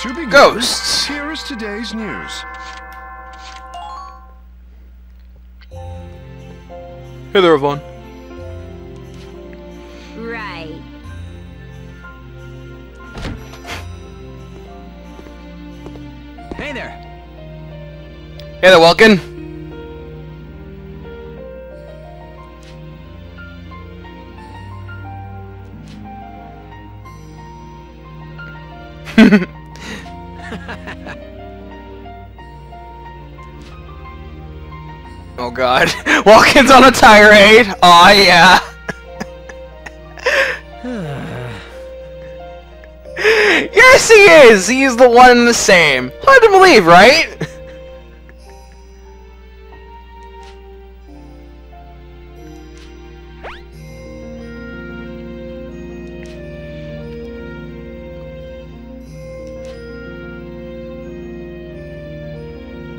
To begin, Ghosts. Here is today's news. Hey there, Avan. Right. Hey there. Hey there, Welkin. God. Welkin's on a tirade. Aw, yeah. yes, he is! He's the one and the same. Hard to believe, right?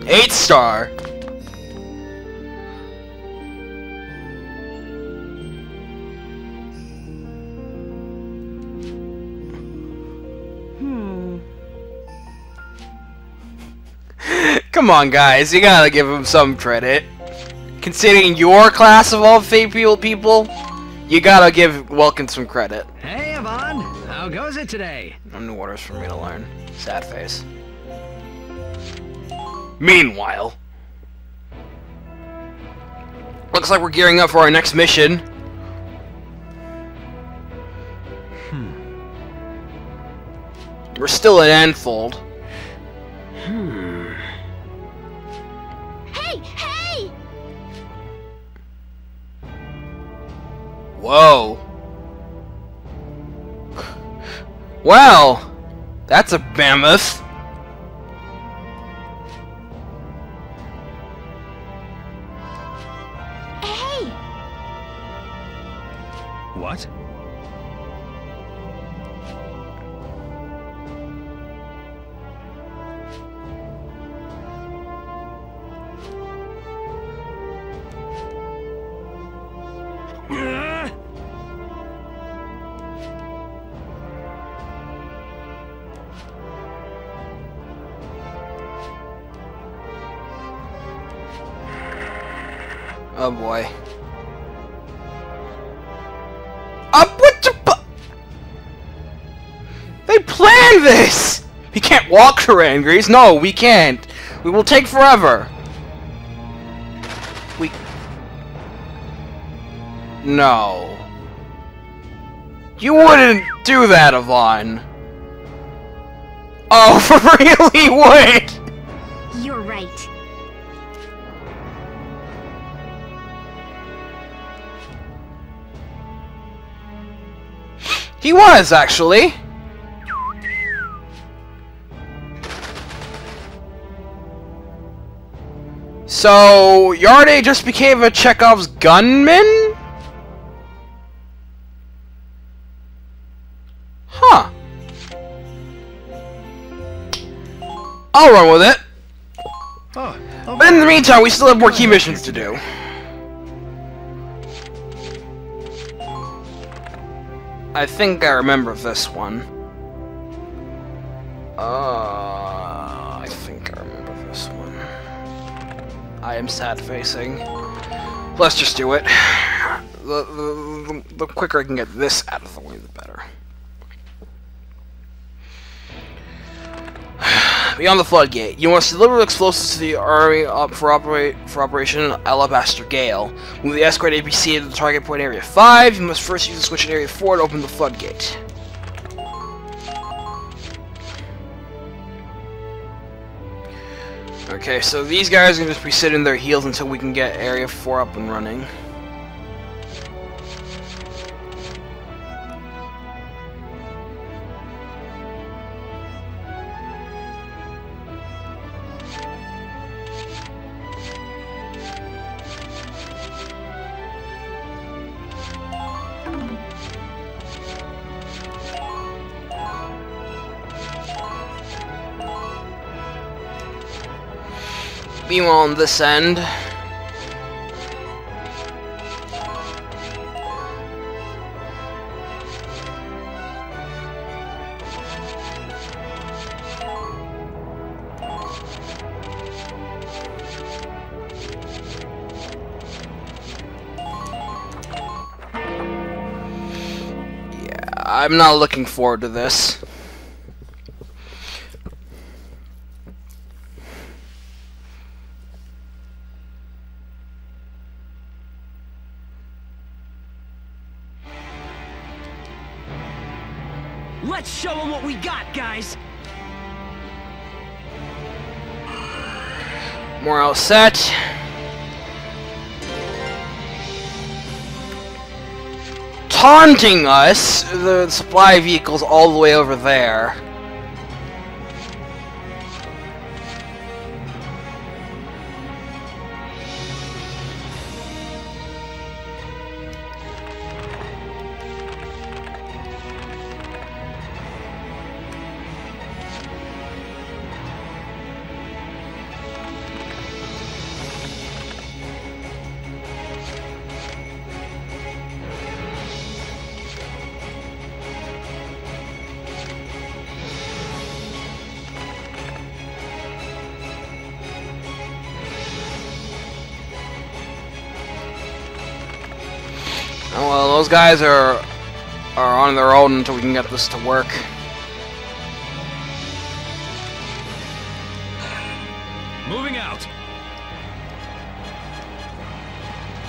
Eight star. Come on, guys, you gotta give him some credit. Considering your class of all fake people, people, you gotta give Welkin some credit. Hey, Avan. How goes it today? No new orders for me to learn. Sad face. Meanwhile, looks like we're gearing up for our next mission. Hmm. We're still at Anfold. Hey, Whoa. Well, that's a mammoth. Hey! What? Oh boy. Up what the bu- They planned this! We can't walk to Rangries. No, we can't. We will take forever. We... No. You wouldn't do that, Avan. Oh, for real, he would! You're right. He was, actually. So, Yarde just became a Chekhov's gunman? Huh. I'll run with it. Oh, But in the meantime, we still have more key missions to do. I think I remember this one. Uh, I think I remember this one. I am sad facing. Let's just do it. The, the, the, the quicker I can get this out of the way, the better. Beyond the floodgate, you must deliver explosives to the army up for operate for Operation Alabaster Gale. Move the escort APC to the target point Area 5. You must first use the switch in Area 4 to open the floodgate. Okay, so these guys can just be sitting their heels until we can get Area 4 up and running. you on this end. I'm not looking forward to this. Let's show them what we got, guys. More all set. Taunting us! The supply vehicle's all the way over there. Oh, well, those guys are are on their own until we can get this to work. Moving out.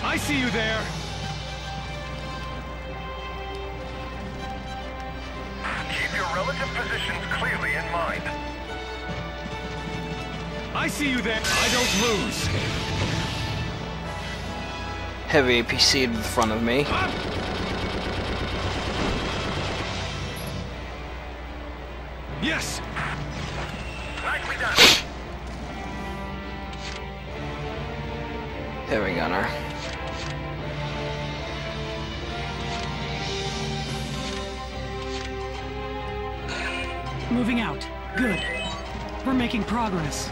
I see you there. Keep your relative positions clearly in mind. I see you there. I don't lose. Heavy APC in front of me. Yes. Heavy gunner. Moving out. Good. We're making progress.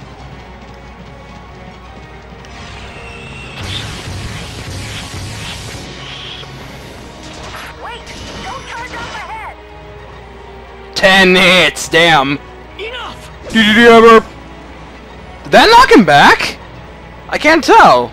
Ten hits, damn. Enough! Did you ever? Did that knock him back? I can't tell.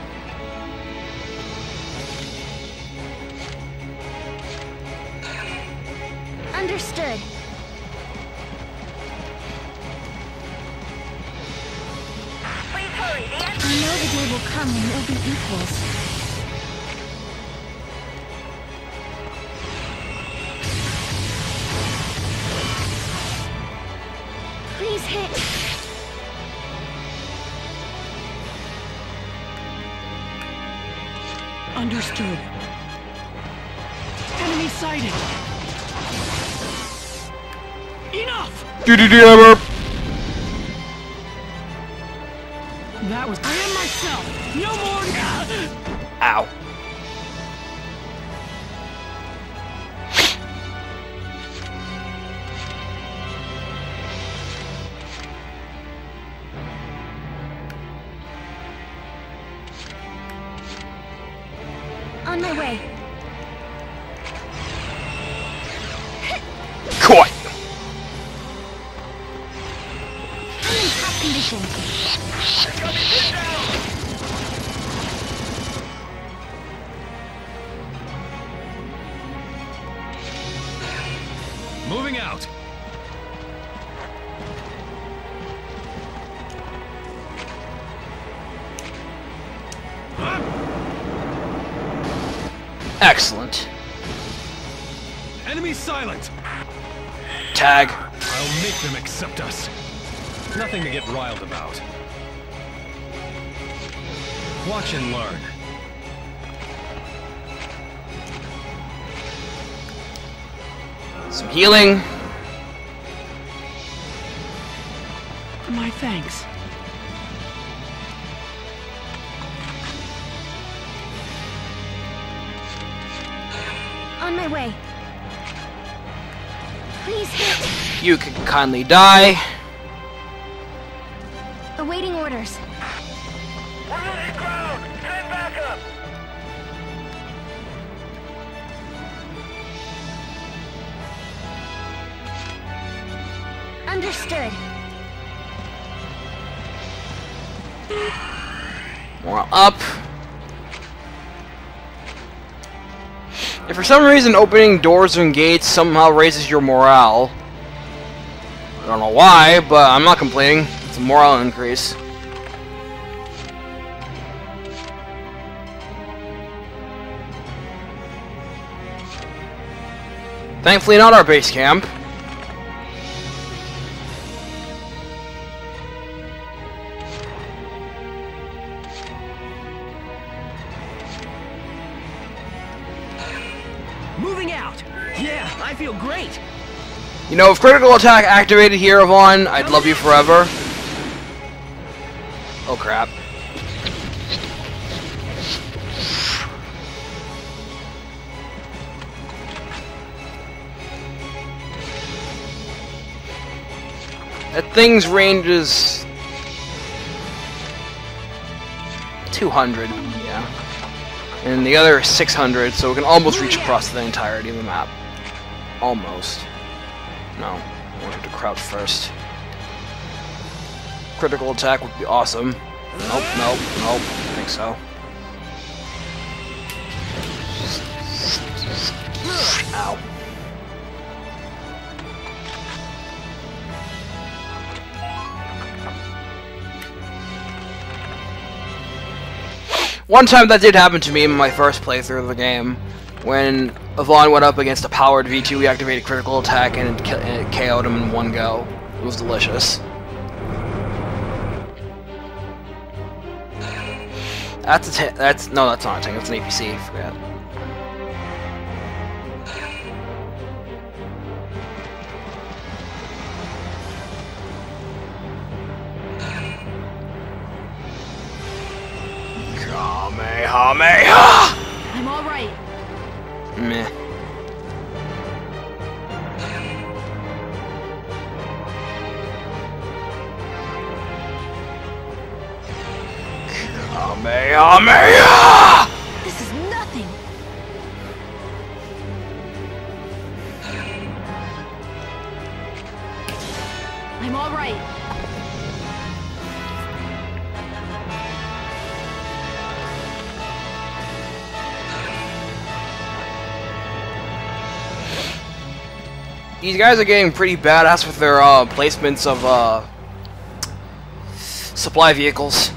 On my way. Silent. Tag. I'll make them accept us. Nothing to get riled about. Watch and learn. Some healing. My thanks. On my way. Please hit. You can kindly die. Awaiting orders. We're losing ground. Send backup. Understood. More up. If for some reason opening doors and gates somehow raises your morale, I don't know why, but I'm not complaining. It's a morale increase. Thankfully not our base camp. Moving out. Yeah, I feel great. You know, if critical attack activated here, Avan, I'd love you forever. Oh crap. That thing's range is 200, yeah. And the other 600, so we can almost reach across the entirety of the map. Almost. No, I wanted to crouch first. Critical attack would be awesome. Nope, nope, nope. I think so. One time that did happen to me in my first playthrough of the game, when Avan went up against a powered V2, we activated critical attack and it, and it KO'd him in one go. It was delicious. That's a that's no, that's not a tank. That's an APC. Forget. Kamehameha! I'm all right. Meh. Kamehameha! These guys are getting pretty badass with their uh, placements of uh, supply vehicles.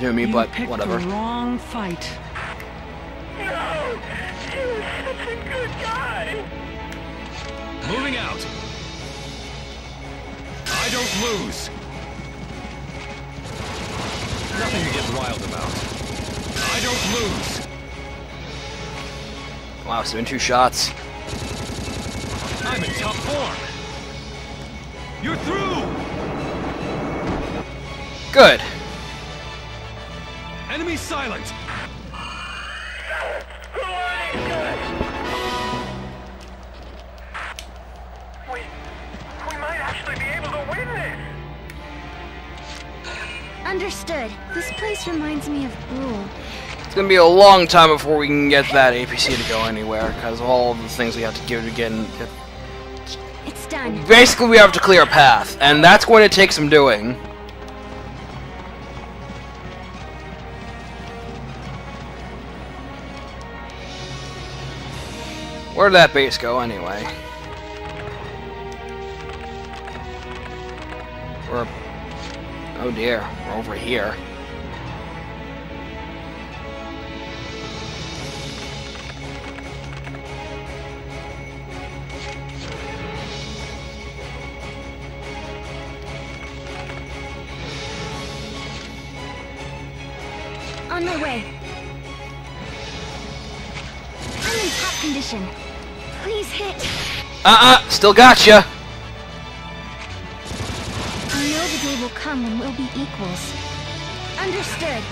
Look at that's gonna me, You but picked whatever. the wrong fight. No! He was such a good guy! Moving out. I don't lose. Nothing to get riled about. I don't lose. Wow, it's been two shots. I'm in top form. You're through. Good. Enemy silent. Who are these guys? We... we might actually be able to win this! Understood. This place reminds me of Bruhl. It's gonna be a long time before we can get that APC to go anywhere because of all the things we have to give to get. In. It's done. Basically, we have to clear a path, and that's going to take some doing. Where'd that base go anyway? We're... Oh dear, we're over here. On my way. I'm in top condition. Please hit. Uh-uh, still gotcha. I know the day will come when we'll be equals. Understood.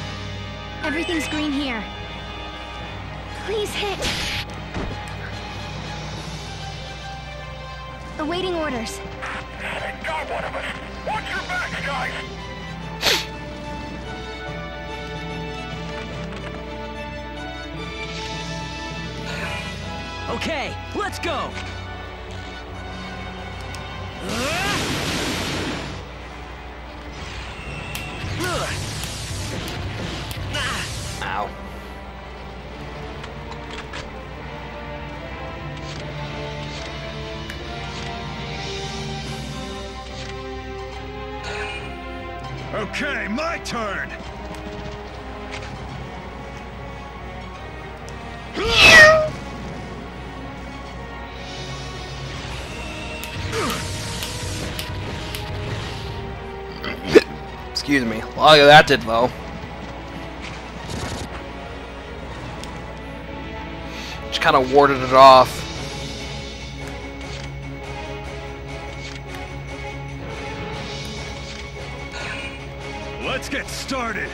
Everything's green here. Please hit. Awaiting orders. They got one of us. Watch your backs, guys. Okay, let's go. Ow. Okay, my turn. Excuse me. At that did though. Just kind of warded it off. Let's get started.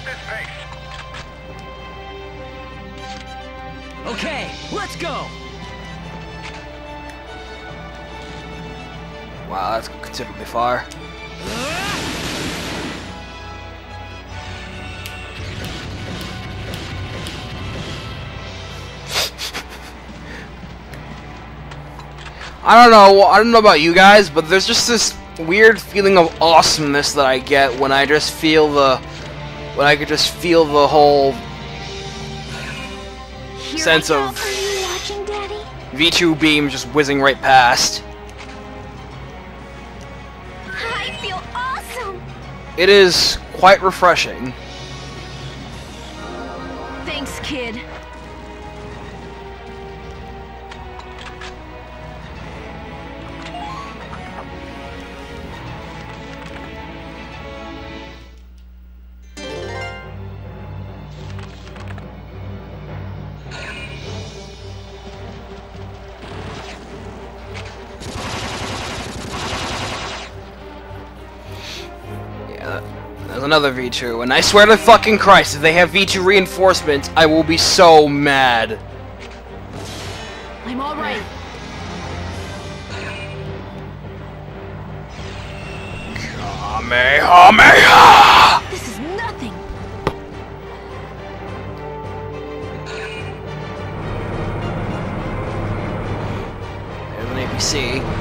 At this pace. Okay, let's go. Wow, that's considerably far. I don't know. I don't know about you guys, but there's just this weird feeling of awesomeness that I get when I just feel the, when I could just feel the whole Here Sense of- watching, V2 beam just whizzing right past. I feel awesome. It is quite refreshing. There's another V2, and I swear to fucking Christ, if they have V2 reinforcements, I will be so mad. I'm all right. Kamehameha! This is nothing. There's an APC.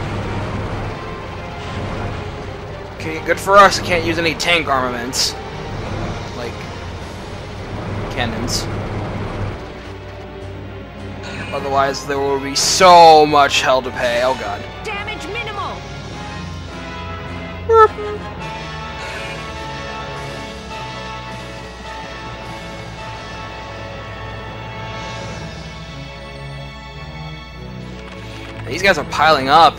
Good for us, I can't use any tank armaments. Like, cannons. Otherwise, there will be so much hell to pay. Oh god. Damage minimal. These guys are piling up.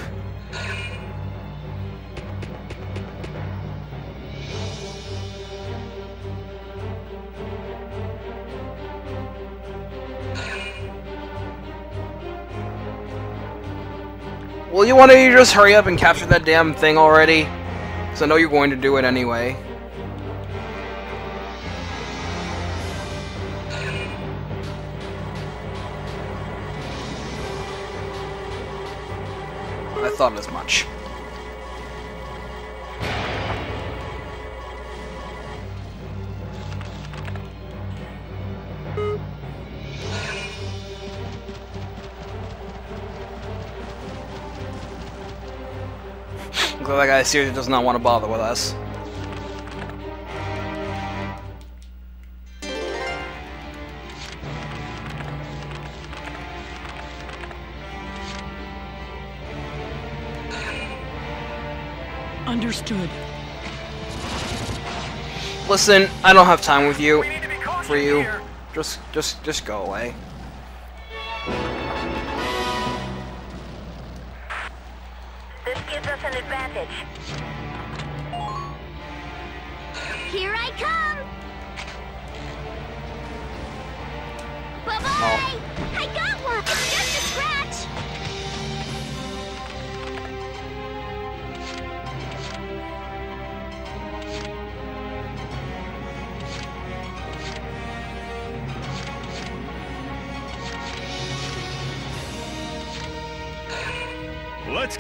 You want to just hurry up and capture that damn thing already? Because I know you're going to do it anyway. I thought as much. Looks that guy seriously does not want to bother with us. Understood. Listen, I don't have time with you. We need to be cautious For you. Just, just, just go away. Advantage. Here I come! Bye-bye! Oh. I got one!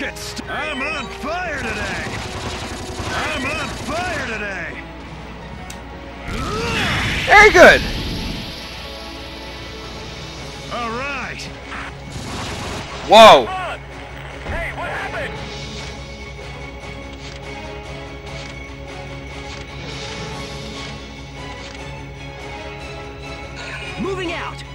Get st- I'm on fire today! I'm on fire today! Very good. Alright! Whoa. Hey, what happened? Moving out.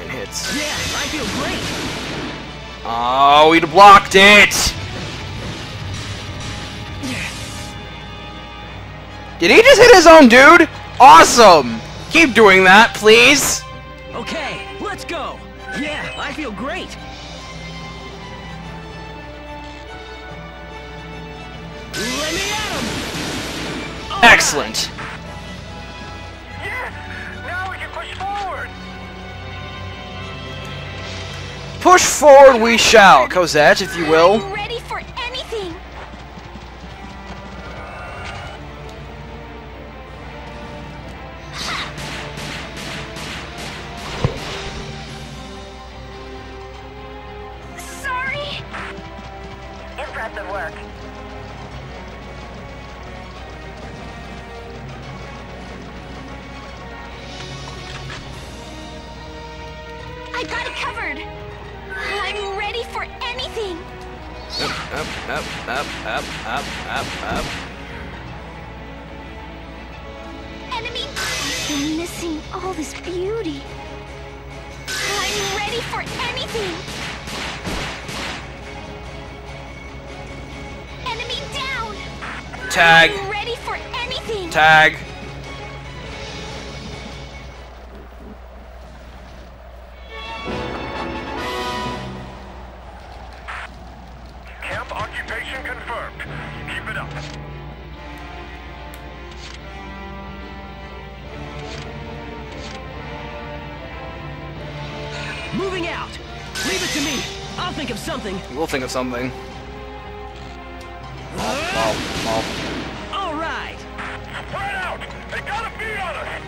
Nine hits. Yeah, I feel great. Oh, he'd blocked it. Did he just hit his own dude? Awesome. Keep doing that, please. Okay, let's go. Yeah, I feel great. Let me at him. Excellent. Push forward we shall, Cosette, if you will. I'm ready for anything! Sorry! Impressive work. I got it covered! I'm for anything! Up, up, up, up, up, up, up, up. Enemy! Been missing all this beauty. I'm ready for anything! Enemy down! Tag, I'm ready for anything! tag. Think of something. Oh, oh, All right. Spread out! They got a beat on us!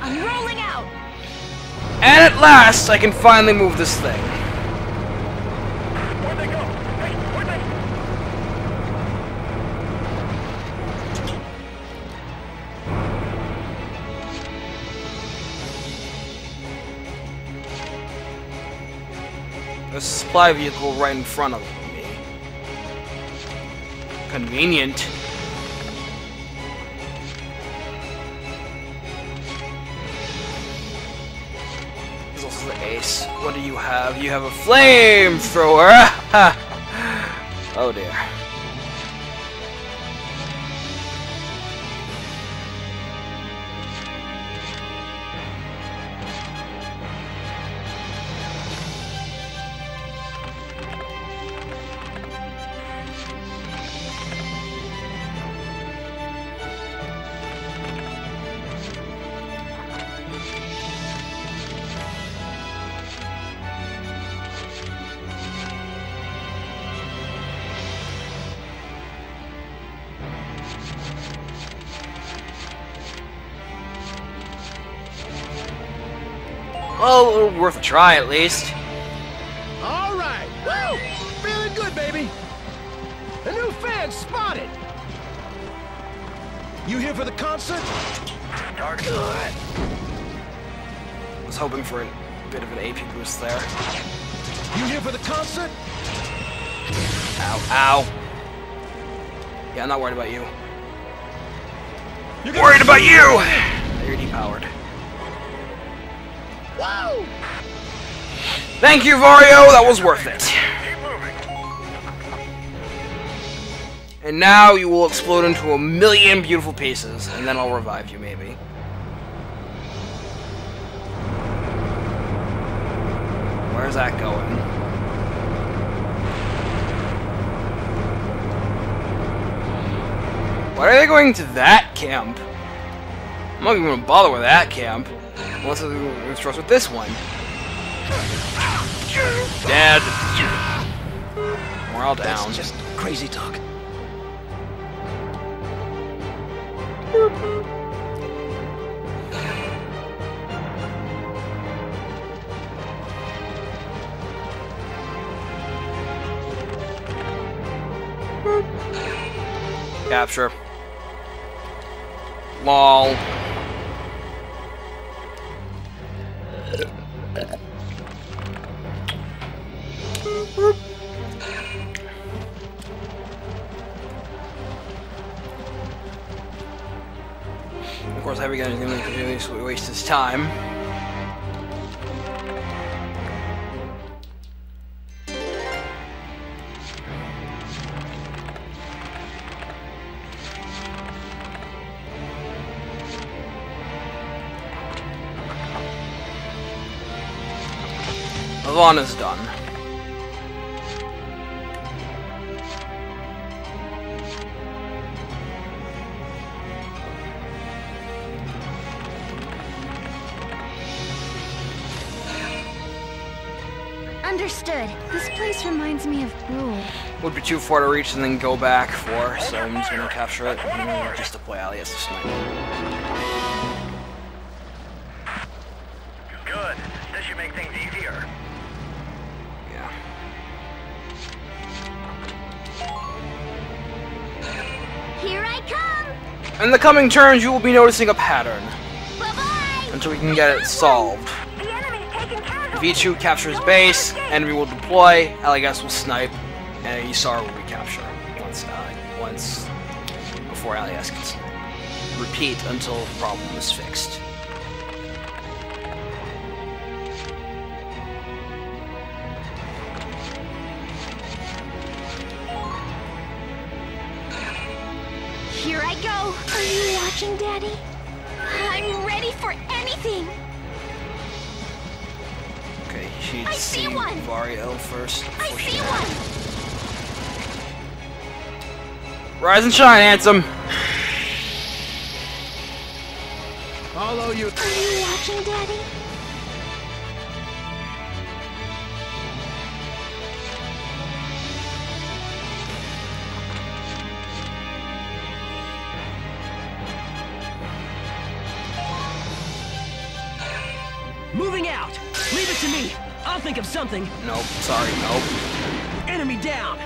I'm rolling out! And at last, I can finally move this thing. Supply vehicle right in front of me. Convenient. Also the ace. What do you have? You have a flamethrower! oh dear. Well, worth a try at least. All right. Woo! Feeling good, baby. A new fan spotted. You here for the concert? Target. I was hoping for a bit of an AP boost there. You here for the concert? Ow, ow. Yeah, I'm not worried about you. You're Worried about you! You're depowered. Woo! Thank you, Vario. That was worth it. And now you will explode into a million beautiful pieces, and then I'll revive you, maybe. Where's that going? Why are they going to that camp? I'm not even gonna bother with that camp. Unless they're gonna trust with this one. Dead. Morale down. That's just crazy talk. Capture. Lol. Time. Vaughn done. Understood. This place reminds me of Bruhl. Would be too far to reach and then go back for, so I'm just gonna capture it and just deploy Ali as a sniper. Good. This should make things easier. Yeah. Here I come! In the coming turns, you will be noticing a pattern Bye-bye! until we can get it solved. The enemy's taking If. Ichu captures base, enemy will deploy, Aligas will snipe, and Isar will recapture once, uh, once before Aligas can. Repeat until the problem is fixed. Here I go! Are you watching, Daddy? I'm ready for anything! Okay, she'd I see see one! Vario first. I see died. one! Rise and shine, handsome! Follow you. Are you watching, Daddy? Think of something! Nope, sorry, nope. Enemy down!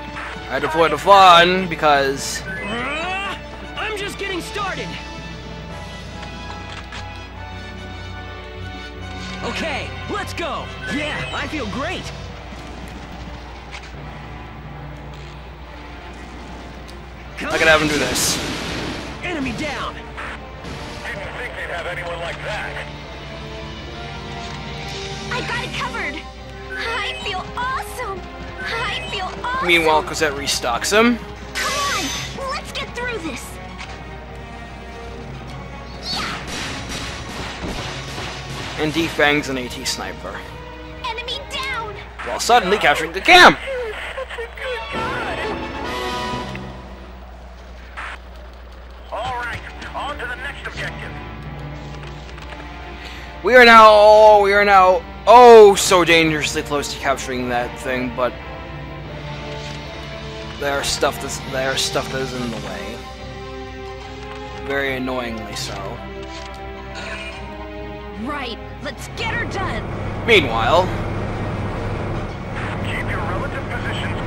I deployed a fun because Uh, I'm just getting started! Okay, let's go! Yeah, I feel great! Come I could have him do this. Enemy down! Didn't think they'd have anyone like that. I got it covered! I feel awesome! I feel awesome! Meanwhile, Cosette restocks him. Come on! Let's get through this! and defangs an AT sniper, Enemy down! while suddenly capturing the camp. All right, on to the next objective. We are now, oh, we are now, oh, so dangerously close to capturing that thing, but there are stuff that's there are stuff that is in the way. Very annoyingly so. Right, let's get her done! Meanwhile, Keep your relative positions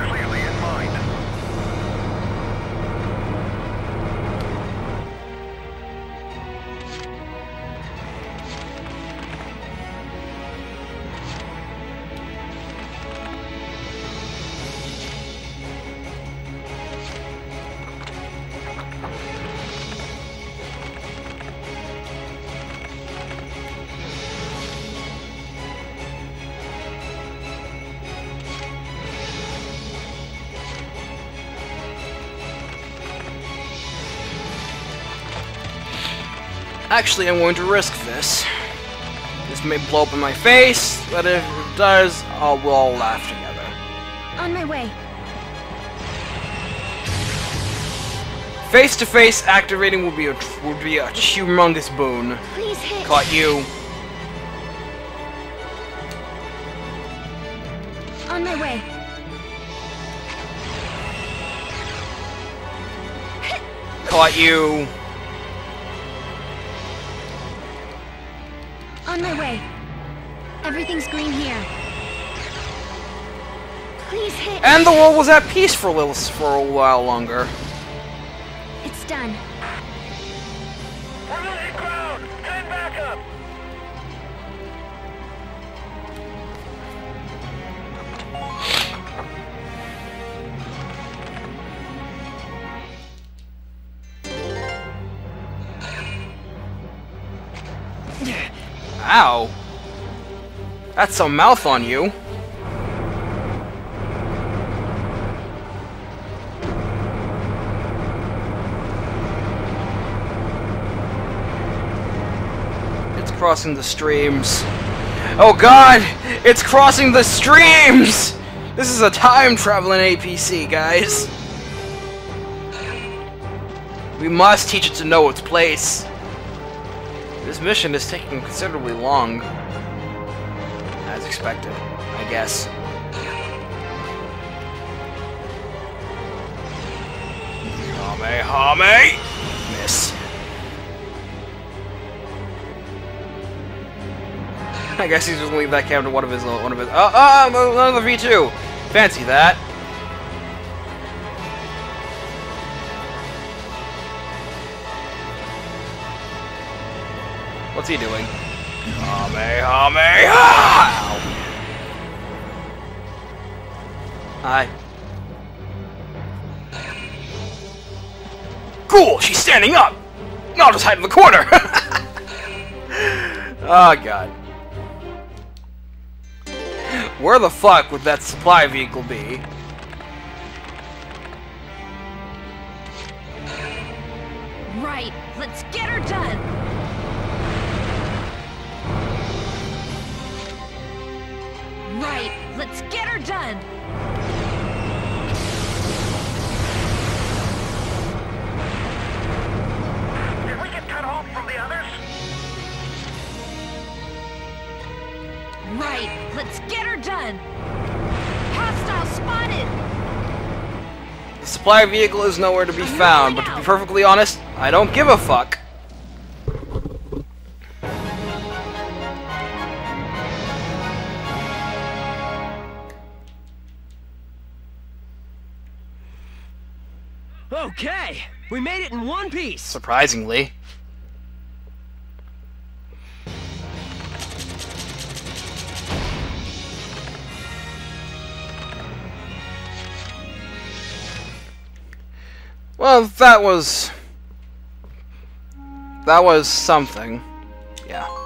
Actually, I'm going to risk this. This may blow up in my face, but if it does, I'll, we'll all laugh together. On my way. Face-to-face activating will be a will be a humongous boon. Please hit. Caught you. On my way. Caught you. On my way. Everything's green here. Please hit. And the world was at peace for a little for a while longer. It's done. Ow. That's some mouth on you. It's crossing the streams. Oh god! It's crossing the streams! This is a time traveling APC, guys. We must teach it to know its place. This mission is taking considerably long. As expected, I guess. Hame, Hame! Miss. I guess he's just gonna leave that cam to one of his, uh, one of his, uh, uh, oh, oh, another V2! Fancy that. What's he doing? Hame, Hame, Hi. Cool, she's standing up! I'll just hide in the corner! oh god. Where the fuck would that supply vehicle be? Right. Let's get her done. Right. Let's get her done. Did we get cut off from the others? Right. Let's get her done. Hostile spotted. The supply vehicle is nowhere to be found, but to be perfectly honest, I don't give a fuck. We made it in one piece. Surprisingly. Well, that was... That was something. Yeah.